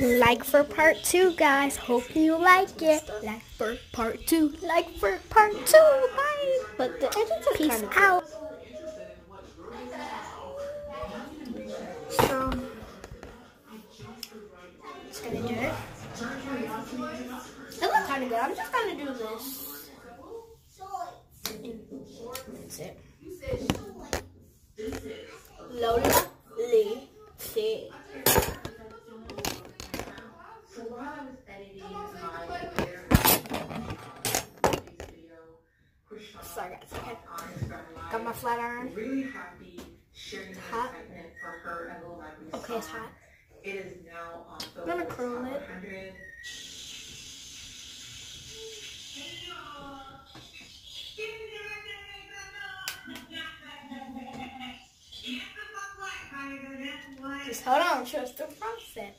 Like for part two, guys. Hope you like it. Like for part two. Like for part two. Bye. But the edits are Peace kind of out. So, just gonna do it. It looks kind of good. I'm just gonna do this. That's it. Lola while I was editing my video, Sorry guys, okay. on Instagram Live, Got my flat iron. really happy sharing the hot. excitement for her and Library Okay, it's hot. It is now on I'm gonna curl it. 100. Just hold on, trust the process.